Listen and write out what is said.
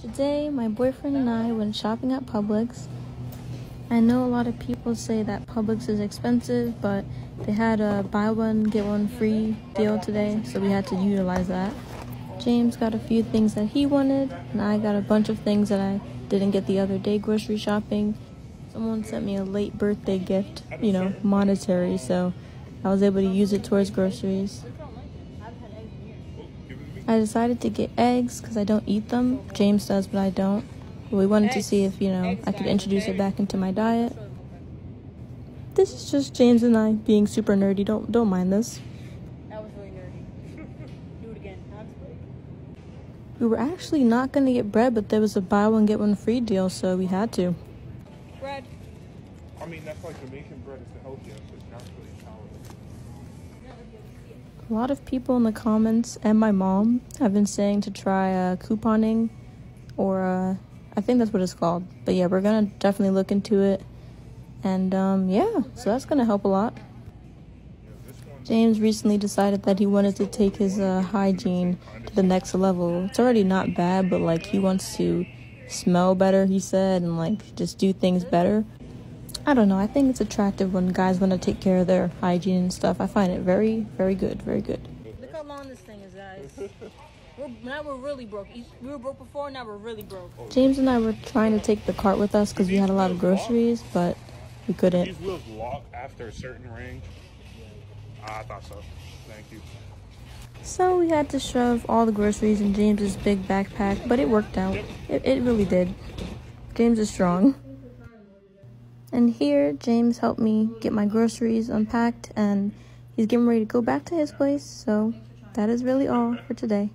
Today, my boyfriend and I went shopping at Publix. I know a lot of people say that Publix is expensive, but they had a buy one, get one free deal today, so we had to utilize that. James got a few things that he wanted, and I got a bunch of things that I didn't get the other day grocery shopping. Someone sent me a late birthday gift, you know, monetary, so I was able to use it towards groceries. I decided to get eggs because I don't eat them. James does, but I don't. We wanted to see if, you know, I could introduce it back into my diet. This is just James and I being super nerdy. Don't don't mind this. That was really nerdy. Do it again. We were actually not going to get bread, but there was a buy one get one free deal, so we had to. Bread. I mean, that's like Jamaican bread is the healthiest. It's naturally sour. A lot of people in the comments and my mom have been saying to try uh, couponing, or uh, I think that's what it's called. But yeah, we're gonna definitely look into it, and um, yeah, so that's gonna help a lot. James recently decided that he wanted to take his uh, hygiene to the next level. It's already not bad, but like he wants to smell better, he said, and like just do things better. I don't know. I think it's attractive when guys want to take care of their hygiene and stuff. I find it very, very good. Very good. Look how long this thing is, guys. we're, now we're really broke. Each- We were broke before, now we're really broke. James and I were trying to take the cart with us because we had a lot of groceries, but we couldn't. These wheels lock after a certain range. Ah, I thought so. Thank you. So we had to shove all the groceries in James's big backpack, but it worked out. It, it really did. James is strong. And here, James helped me get my groceries unpacked, and he's getting ready to go back to his place. So that is really all for today.